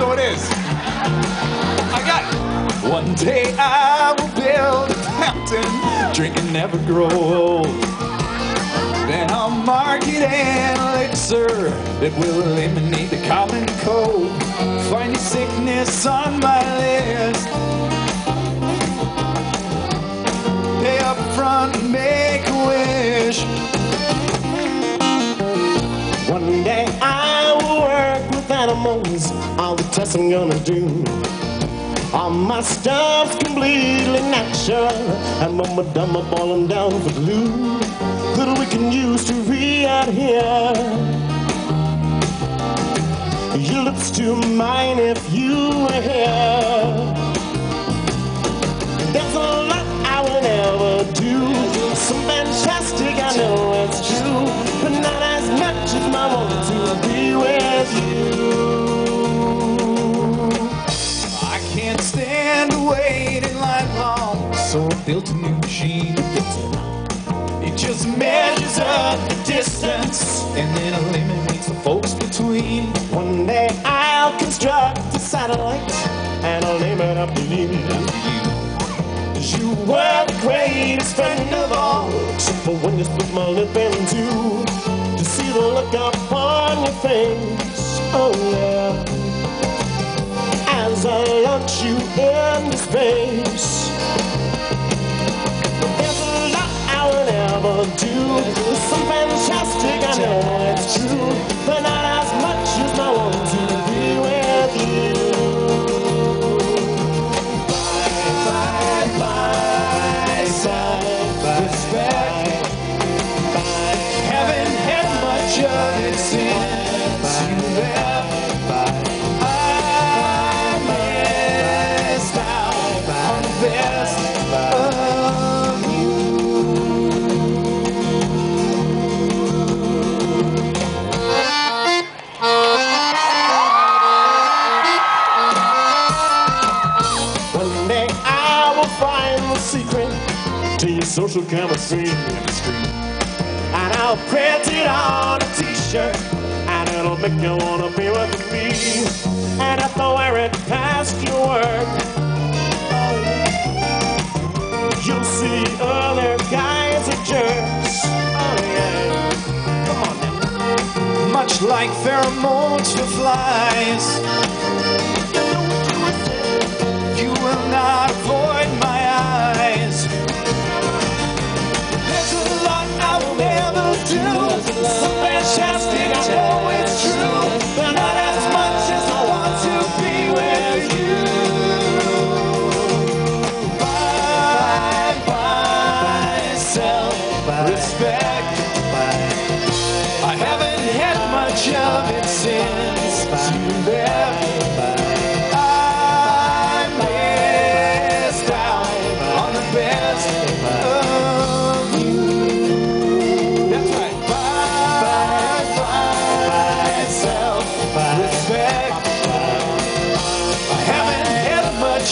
so it is. I got. One day I will build a mountain, drink and never grow old. Then I'll market an elixir that will eliminate the common cold. Find your sickness on my list. Pay up front and make a wish. One day all the tests I'm gonna do. All my stuff's completely natural, and when we're done, I boil them down for glue that we can use to re-adhere your lips to mine if you were here. There's a lot I will never do, some It measures up the distance and then eliminates the folks between. One day I'll construct a satellite and I'll name it after you. You were the greatest friend of all, except for when you split my lip in two. To see the look upon your face, oh yeah. As I launch you into space. Bye, bye, Respect. Social chemistry. And I'll print it on a t-shirt and it'll make you wanna be with me. And if I wear it past your work, you'll see other guys are jerks. Oh yeah. Come on now. Much like pheromones for flies, since you left. I missed out on the best of you. Bye, bye, self-respect. I haven't had much